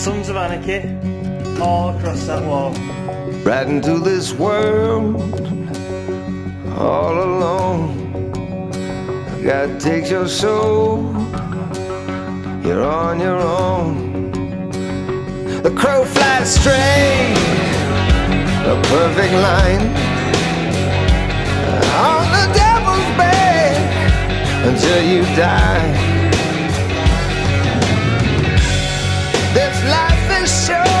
Sons of Anarchy, all across that wall. Right into this world, all alone. God takes your soul, you're on your own. The crow flies straight, a perfect line. On the devil's bed until you die. Is short.